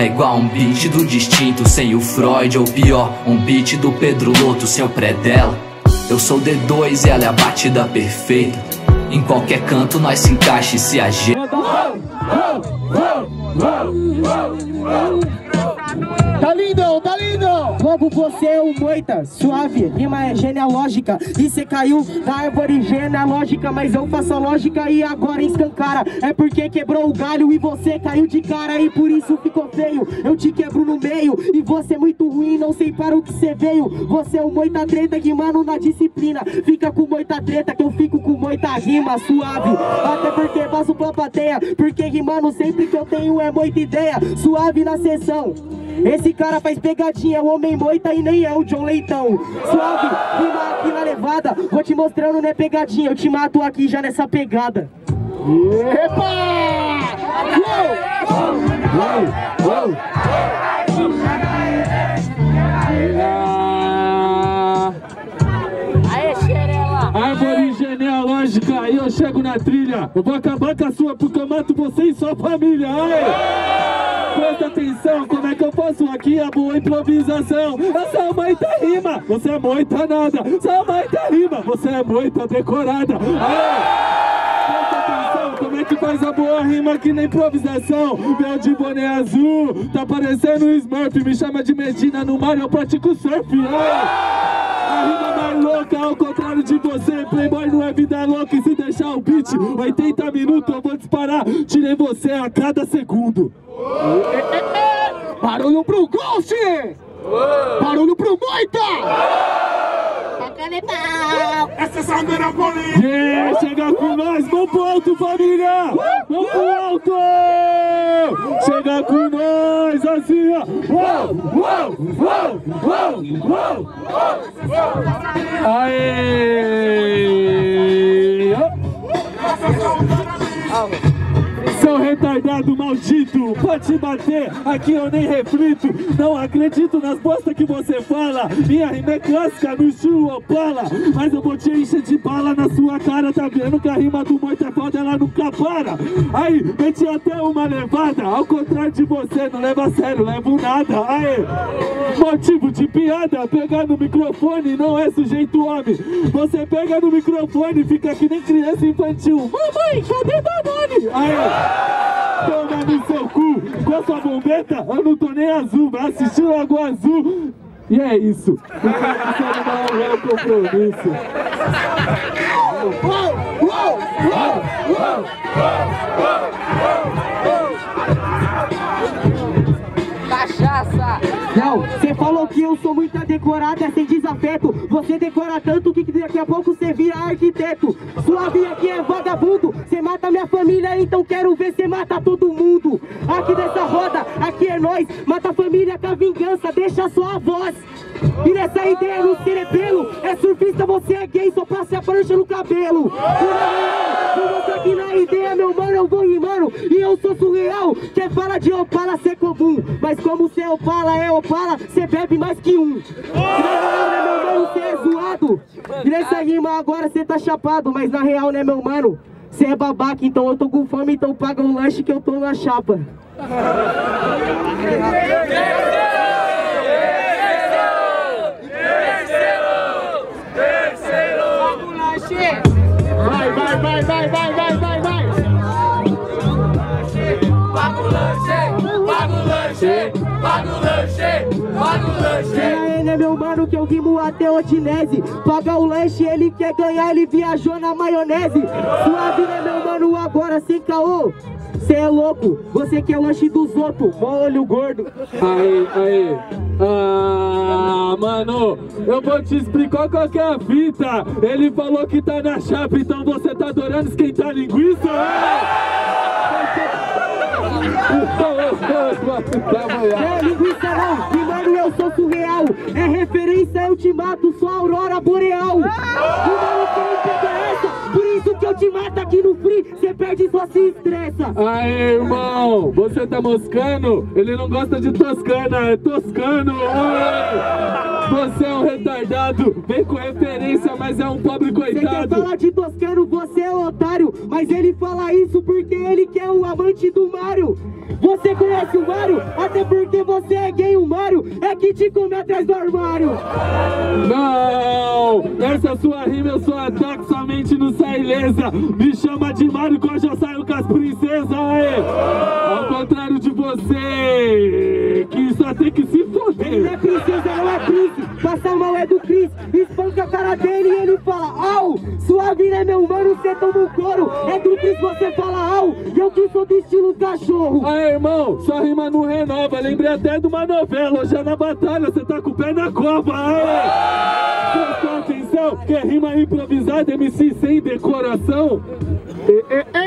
É igual um beat do distinto Sem o Freud ou pior Um beat do Pedro Loto sem o pré dela Eu sou D2 e ela é a batida perfeita. Em qualquer canto nós se encaixa e se ajeita você é o moita, suave, rima é genealógica. E cê caiu na árvore genealógica. Mas eu faço a lógica e agora escancara. É porque quebrou o galho e você caiu de cara. E por isso ficou feio, eu te quebro no meio. E você é muito ruim, não sei para o que cê veio. Você é o moita treta que mano na disciplina. Fica com moita treta que eu fico com moita rima suave. Até porque passo pra plateia. Porque rimando sempre que eu tenho é muita ideia. Suave na sessão esse cara faz pegadinha, é o homem moita e nem é o John Leitão Suave, rima aqui na levada Vou te mostrando, né pegadinha Eu te mato aqui já nessa pegada Epa! Uou! Uou! Uou! Árvore genealógica, aí eu chego na trilha. Eu vou acabar com a sua porque eu mato você e sua família Aê! Presta atenção, como é que eu faço aqui? A boa improvisação. Eu sou muita rima, você é muita nada. Sou muita rima, você é muita decorada. Aê! Presta atenção, como é que faz a boa rima aqui na improvisação? Meu de boné azul, tá parecendo um Smurf. Me chama de Medina no mar, eu pratico surf Aê! Louca, ao contrário de você Playboy não é vida louca e se deixar o beat 80 minutos eu vou disparar Tirei você a cada segundo Barulho pro Ghost! Barulho pro Moita! Essa sangueira é polícia! Yeah, chega com nós, vamos pro alto família! Vamos pro alto! Chega com nós, assim ó! Uou, uou, uou, uou, uou! Aê! Seu retardado maldito, pode te bater, aqui eu nem reflito. Não acredito nas bostas que você fala. Minha rima é clássica no estilo Opala. Mas eu vou te encher de bala na sua cara Tá vendo que a rima do Moita é foda, ela nunca para. Aí, meti até uma levada. Ao contrário de você, não leva a sério, levo nada. Aí, motivo de piada Pegar no microfone não é sujeito homem. Você pega no microfone, fica que nem criança infantil. Mamãe, cadê Danone? Aí, Toma no seu cu, com a sua bombeta, eu não tô nem azul, vai assistir Lagoa Azul. E é isso. Não é o compromisso. Uou! Uou! Uou! Cachaça! Não, você falou que eu sou muito decorada, sem desafeto Você decora tanto que daqui a pouco você vira arquiteto Suave é vagabundo, você mata minha família, então quero ver você mata todo mundo. Aqui nessa roda, aqui é nós, mata a família com a vingança, deixa só a voz. E nessa ideia no cerebelo É surfista, você é gay, só passe a prancha no cabelo. Mostrar aqui na ideia, meu mano, eu vou rimando E eu sou surreal, quer falar de Opala ser comum Mas como cê é Opala, é Opala, cê bebe mais que um. Real, né, meu mano, cê é zoado. E nessa rima agora cê tá chapado Mas na real, né, meu mano, cê é babaca Então eu tô com fome, então paga o lanche que eu tô na chapa Quem é ele, é meu mano, que eu rimo até Otinese Paga o lanche, ele quer ganhar, ele viajou na maionese Suave, né, meu mano, agora sem caô Cê é louco, você quer o lanche dos outros, mó olho gordo Aí, aí. Ah, mano, eu vou te explicar qual que é a fita. Ele falou que tá na chapa, então você tá adorando esquentar linguiça? É linguiça não, sou surreal É referência, eu te mato, sou a aurora boreal E você não pega essa, por isso que eu te mato aqui no free Cê perde só se estressa Aí, irmão, você tá moscando? Ele não gosta de toscana, é toscano. Você é um retardado, vem com referência, mas é um pobre Você quer coitado. falar de toscano, você é otário Mas ele fala isso porque ele quer o amante do Mário Você conhece o Mário? Até porque você é gay, o Mário É que te come atrás do armário Não! Essa sua rima eu só ataco somente no sai ilesa. Me chama de Mário que eu saio com as princesas, aê! Ao contrário de você, só tem que se Ele não é foder. princesa, não é príncipe Passar mal é do Cris Espanca a cara dele e ele fala Au, sua vida é meu mano, cê toma um couro É do Cris, você fala au E eu que sou do estilo cachorro Aê, irmão, sua rima não renova. Lembrei até de uma novela, hoje é na batalha, você tá com o pé na copa, aê! Presta atenção, que é rima improvisada, MC sem decoração. Epa!